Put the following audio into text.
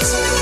Records.